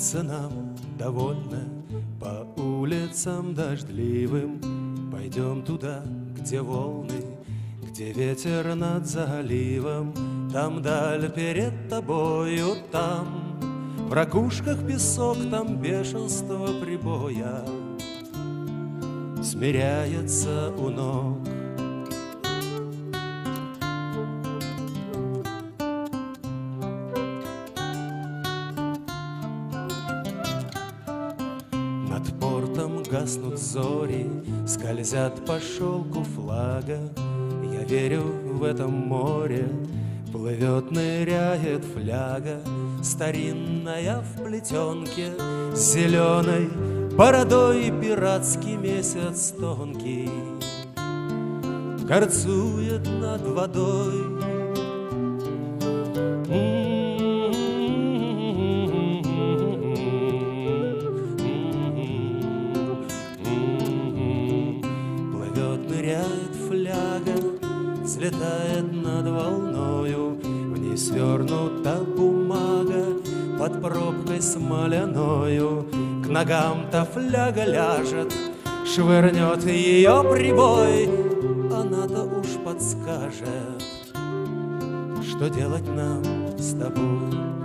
Ходится нам довольно по улицам дождливым. Пойдем туда, где волны, где ветер над заливом. Там даль перед тобою, там В ракушках песок, там бешенство прибоя. Смиряется у ног Портом гаснут зори, скользят по шелку флага. Я верю в этом море, плывет, ныряет фляга, Старинная в плетенке, зеленой бородой Пиратский месяц тонкий Горцует над водой. Ныряет фляга, взлетает над волною, В ней свернута бумага под пробкой смоляною. К ногам-то фляга ляжет, швырнет ее прибой, Она-то уж подскажет, что делать нам с тобой.